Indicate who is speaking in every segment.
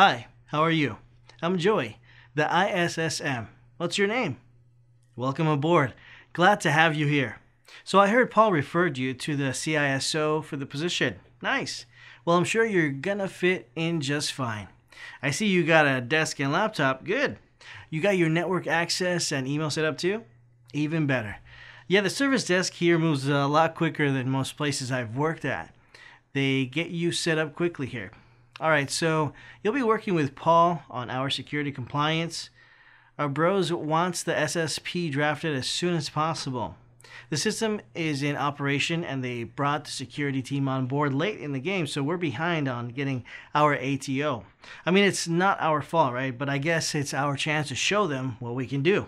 Speaker 1: Hi, how are you? I'm Joey, the ISSM. What's your name? Welcome aboard. Glad to have you here. So I heard Paul referred you to the CISO for the position. Nice. Well, I'm sure you're gonna fit in just fine. I see you got a desk and laptop. Good. You got your network access and email set up too? Even better. Yeah, the service desk here moves a lot quicker than most places I've worked at. They get you set up quickly here. All right, so you'll be working with Paul on our security compliance. Our bros wants the SSP drafted as soon as possible. The system is in operation and they brought the security team on board late in the game, so we're behind on getting our ATO. I mean, it's not our fault, right? But I guess it's our chance to show them what we can do.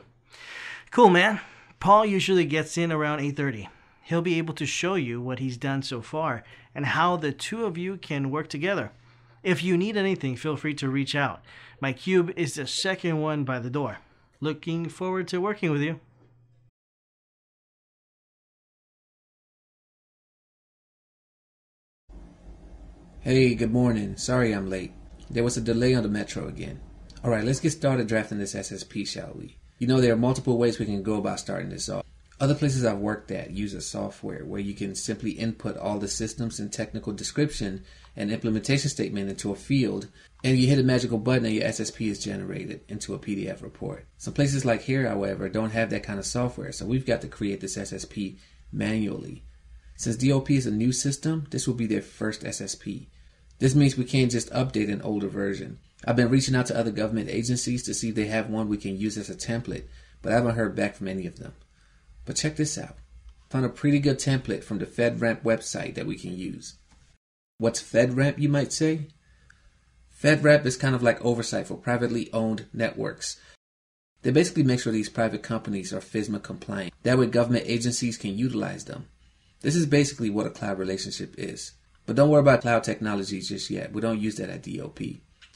Speaker 1: Cool, man. Paul usually gets in around 8:30. He'll be able to show you what he's done so far and how the two of you can work together. If you need anything, feel free to reach out. My cube is the second one by the door. Looking forward to working with you.
Speaker 2: Hey, good morning. Sorry I'm late. There was a delay on the metro again. Alright, let's get started drafting this SSP, shall we? You know, there are multiple ways we can go about starting this off. Other places I've worked at use a software where you can simply input all the systems and technical description and implementation statement into a field, and you hit a magical button and your SSP is generated into a PDF report. Some places like here, however, don't have that kind of software, so we've got to create this SSP manually. Since DOP is a new system, this will be their first SSP. This means we can't just update an older version. I've been reaching out to other government agencies to see if they have one we can use as a template, but I haven't heard back from any of them. But check this out. Found a pretty good template from the FedRAMP website that we can use. What's FedRAMP, you might say? FedRAMP is kind of like oversight for privately owned networks. They basically make sure these private companies are FISMA compliant. That way government agencies can utilize them. This is basically what a cloud relationship is. But don't worry about cloud technologies just yet. We don't use that at DOP.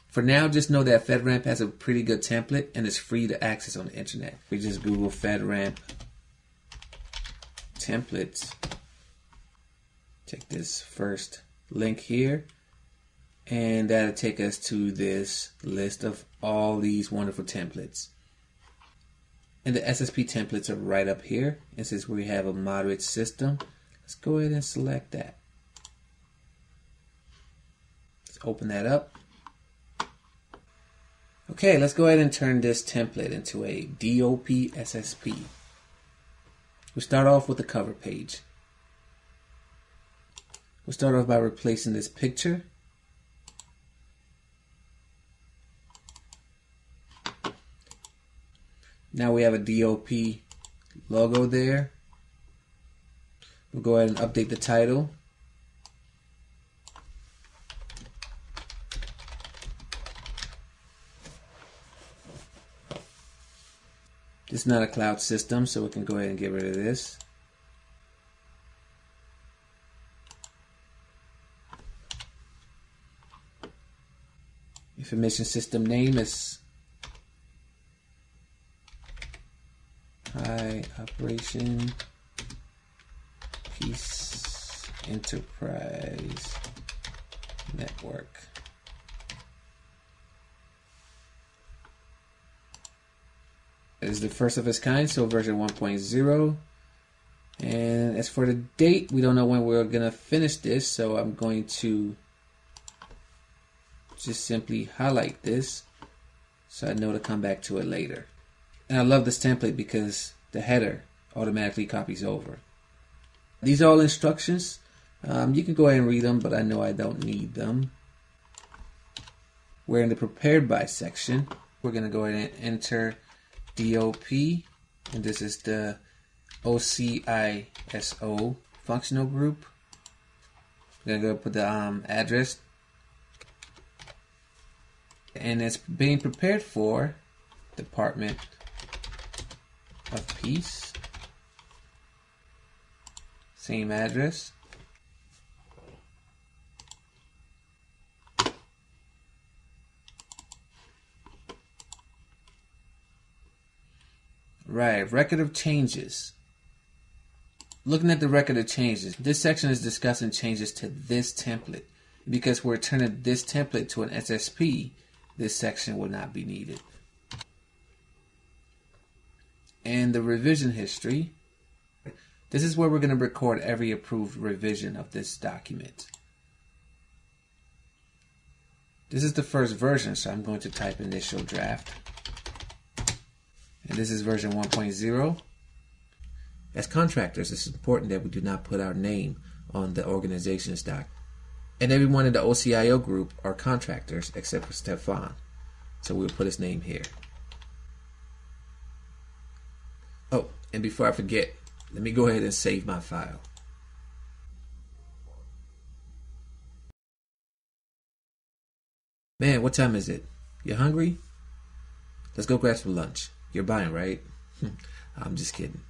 Speaker 2: For now, just know that FedRAMP has a pretty good template and it's free to access on the internet. We just Google FedRAMP templates. Take this first link here, and that'll take us to this list of all these wonderful templates. And the SSP templates are right up here. And since we have a moderate system, let's go ahead and select that. Let's open that up. Okay, let's go ahead and turn this template into a DOP SSP. We start off with the cover page. We'll start off by replacing this picture. Now we have a DOP logo there. We'll go ahead and update the title. This is not a cloud system, so we can go ahead and get rid of this. Information system name is High Operation Peace Enterprise Network. Is the first of its kind, so version 1.0. And as for the date, we don't know when we're going to finish this, so I'm going to just simply highlight this so I know to come back to it later. And I love this template because the header automatically copies over. These are all instructions. Um, you can go ahead and read them, but I know I don't need them. We're in the prepared by section. We're going to go ahead and enter DOP, and this is the OCISO functional group. I'm gonna go put the um, address, and it's being prepared for Department of Peace. Same address. Right, record of changes. Looking at the record of changes, this section is discussing changes to this template. Because we're turning this template to an SSP, this section will not be needed. And the revision history. This is where we're going to record every approved revision of this document. This is the first version, so I'm going to type initial draft. And this is version 1.0. As contractors, it's important that we do not put our name on the organization's doc. And everyone in the OCIO group are contractors except for Stefan. So we'll put his name here. Oh, and before I forget, let me go ahead and save my file. Man, what time is it? You hungry? Let's go grab some lunch. You're buying, right? I'm just kidding.